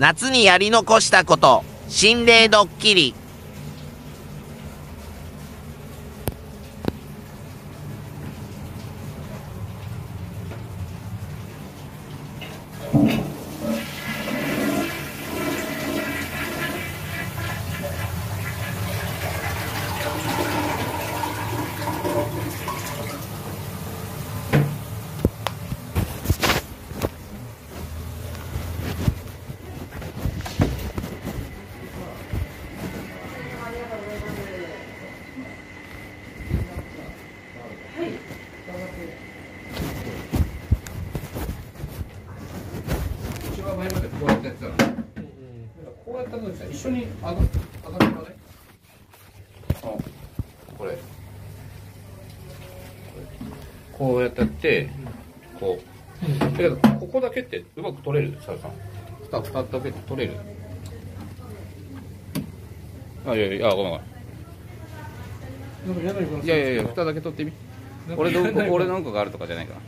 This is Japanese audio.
夏にやり残したこと。心霊ドッキリ。前までこうやってやってたの。だからこうやった時さ、一緒に上が上がってかないあ、これ。こうやってやって、こう。だけど、ここだけってうまく取れる、サルさん。ふた、ふただけ取れる。あ、いやいや、あごめんごめん。いやいやいや、蓋だけ取ってみ。俺ど、俺なんかがあるとかじゃないから。